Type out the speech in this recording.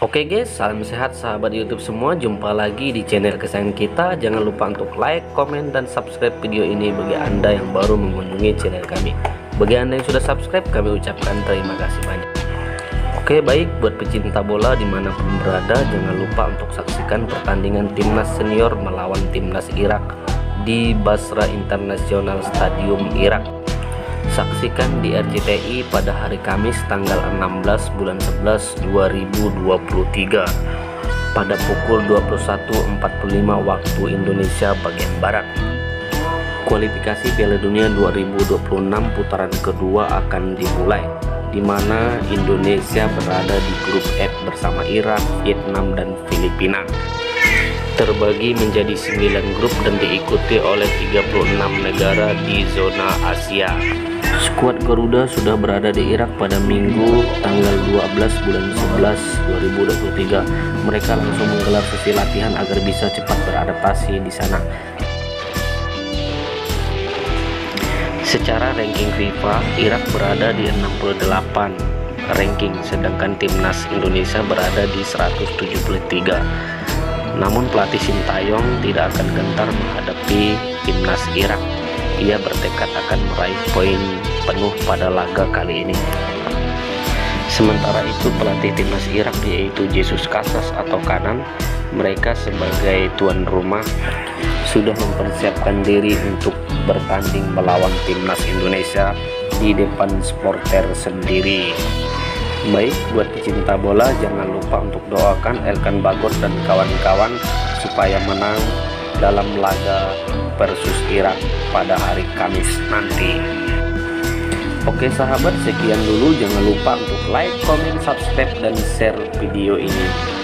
Oke guys, salam sehat sahabat YouTube semua. Jumpa lagi di channel kesayangan kita. Jangan lupa untuk like, komen, dan subscribe video ini bagi Anda yang baru mengunjungi channel kami. Bagi Anda yang sudah subscribe, kami ucapkan terima kasih banyak. Oke, baik buat pecinta bola di mana pun berada, jangan lupa untuk saksikan pertandingan timnas senior melawan timnas Irak di Basra International Stadium Irak Saksikan di RCTI pada hari Kamis tanggal 16 bulan 11 2023 pada pukul 21.45 waktu Indonesia bagian Barat. Kualifikasi Piala Dunia 2026 putaran kedua akan dimulai di mana Indonesia berada di grup F bersama Irak, Vietnam, dan Filipina terbagi menjadi 9 grup dan diikuti oleh 36 negara di zona Asia. Skuad Garuda sudah berada di Irak pada Minggu tanggal 12 bulan 11 2023. Mereka langsung menggelar sesi latihan agar bisa cepat beradaptasi di sana. Secara ranking FIFA, Irak berada di 68 ranking sedangkan timnas Indonesia berada di 173. Namun pelatih Sintayong tidak akan gentar menghadapi timnas Irak ia bertekad akan meraih poin penuh pada laga kali ini. Sementara itu pelatih timnas Irak yaitu Jesus Casas atau kanan mereka sebagai tuan rumah sudah mempersiapkan diri untuk bertanding melawan timnas Indonesia di depan supporter sendiri. Baik buat pecinta bola jangan lupa untuk doakan Elkan Bagot dan kawan-kawan supaya menang dalam laga versus Irak pada hari Kamis nanti. Oke sahabat, sekian dulu. Jangan lupa untuk like, comment, subscribe, dan share video ini.